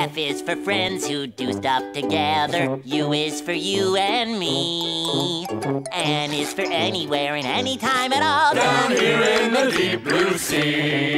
F is for friends who do stuff together. U is for you and me. N is for anywhere and anytime at all. Down here in the deep blue sea.